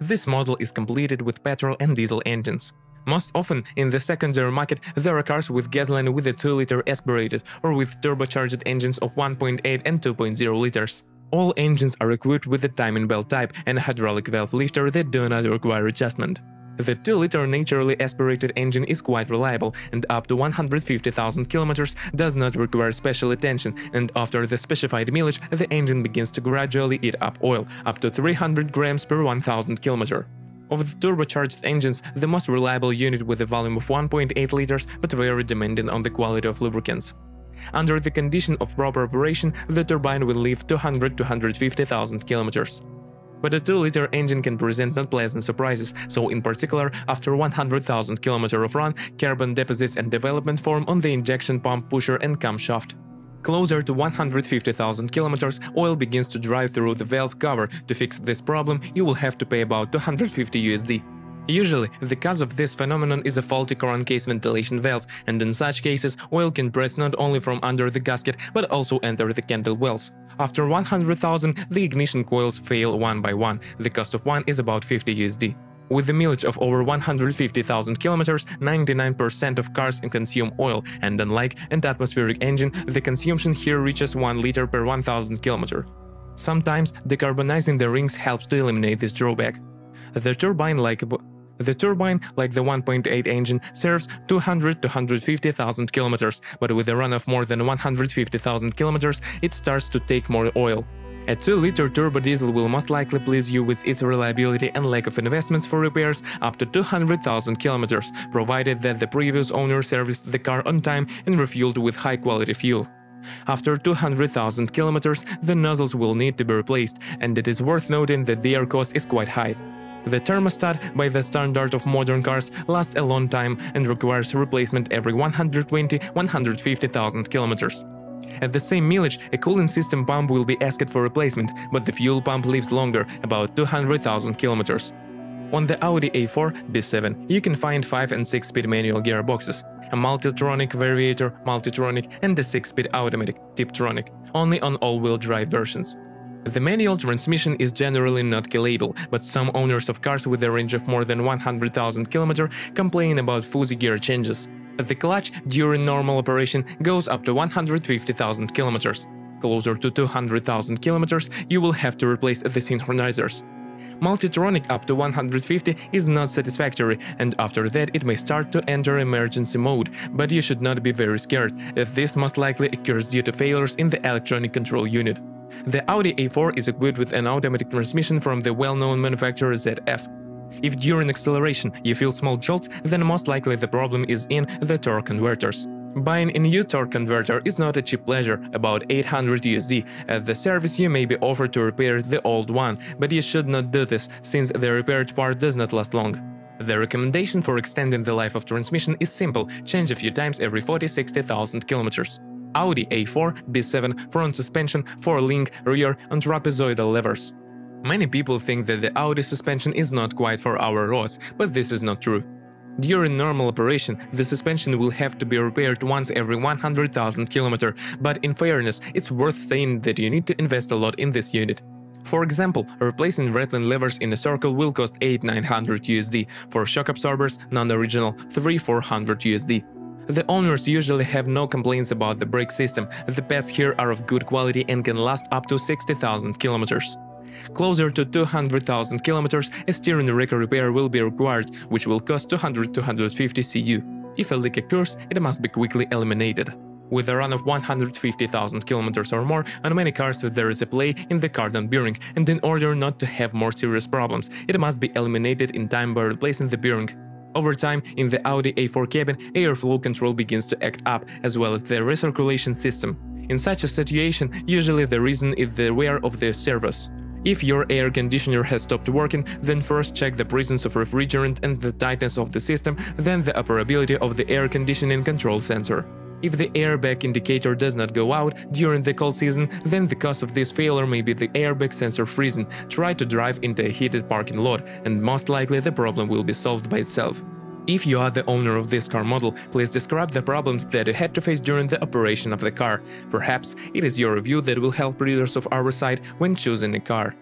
This model is completed with petrol and diesel engines. Most often, in the secondary market, there are cars with gasoline with a 2-liter aspirated or with turbocharged engines of 1.8 and 2.0 liters. All engines are equipped with a timing belt type and a hydraulic valve lifter that do not require adjustment. The 2-liter naturally aspirated engine is quite reliable and up to 150,000 km does not require special attention and after the specified mileage the engine begins to gradually eat up oil, up to 300 grams per 1000 km. Of the turbocharged engines, the most reliable unit with a volume of 1.8 liters but very demanding on the quality of lubricants. Under the condition of proper operation, the turbine will live 200-250,000 kilometers but a 2-liter engine can present unpleasant surprises, so in particular, after 100,000 km of run, carbon deposits and development form on the injection pump pusher and camshaft. Closer to 150,000 km, oil begins to drive through the valve cover. To fix this problem, you will have to pay about 250 USD. Usually, the cause of this phenomenon is a faulty crankcase ventilation valve, and in such cases, oil can press not only from under the gasket, but also enter the candle wells. After 100,000, the ignition coils fail one by one, the cost of one is about 50 USD. With a mileage of over 150,000 kilometers, 99% of cars consume oil, and unlike an atmospheric engine, the consumption here reaches 1 liter per 1000 km. Sometimes decarbonizing the rings helps to eliminate this drawback. The turbine, like the turbine, like the 1.8 engine, serves 200 to 150,000 kilometers, but with a run of more than 150,000 kilometers, it starts to take more oil. A 2-liter turbo diesel will most likely please you with its reliability and lack of investments for repairs up to 200,000 kilometers, provided that the previous owner serviced the car on time and refueled with high-quality fuel. After 200,000 kilometers, the nozzles will need to be replaced, and it is worth noting that their cost is quite high. The thermostat, by the standard of modern cars, lasts a long time and requires replacement every 120-150,000 kilometers. At the same mileage, a cooling system pump will be asked for replacement, but the fuel pump lives longer, about 200,000 kilometers. On the Audi A4 B7, you can find 5 and 6-speed manual gearboxes, a Multitronic variator, Multitronic, and a 6-speed automatic, Tiptronic, only on all-wheel drive versions. The manual transmission is generally not killable, but some owners of cars with a range of more than 100,000 km complain about fuzzy gear changes. The clutch during normal operation goes up to 150,000 km. Closer to 200,000 km, you will have to replace the synchronizers. Multitronic up to 150 is not satisfactory, and after that it may start to enter emergency mode, but you should not be very scared, as this most likely occurs due to failures in the electronic control unit. The Audi A4 is equipped with an automatic transmission from the well-known manufacturer ZF. If during acceleration you feel small jolts, then most likely the problem is in the torque converters. Buying a new torque converter is not a cheap pleasure, about 800 USD. At the service you may be offered to repair the old one, but you should not do this, since the repaired part does not last long. The recommendation for extending the life of transmission is simple, change a few times every 40-60,000 kilometers. Audi A4, B7, front suspension, 4-link, rear and trapezoidal levers. Many people think that the Audi suspension is not quite for our roads, but this is not true. During normal operation, the suspension will have to be repaired once every 100,000 km, but in fairness, it's worth saying that you need to invest a lot in this unit. For example, replacing rattling levers in a circle will cost 8-900 USD, for shock absorbers, non-original, 3-400 USD. The owners usually have no complaints about the brake system, the pads here are of good quality and can last up to 60,000 kilometers. Closer to 200,000 kilometers, a steering rack repair will be required, which will cost 200-250 CU. If a leak occurs, it must be quickly eliminated. With a run of 150,000 kilometers or more, on many cars there is a play in the cardan bearing, and in order not to have more serious problems, it must be eliminated in time by replacing the bearing. Over time, in the Audi A4 cabin, airflow control begins to act up, as well as the recirculation system. In such a situation, usually the reason is the wear of the servos. If your air conditioner has stopped working, then first check the presence of refrigerant and the tightness of the system, then the operability of the air conditioning control sensor. If the airbag indicator does not go out during the cold season, then the cause of this failure may be the airbag sensor freezing. Try to drive into a heated parking lot, and most likely the problem will be solved by itself. If you are the owner of this car model, please describe the problems that you had to face during the operation of the car. Perhaps it is your review that will help readers of our site when choosing a car.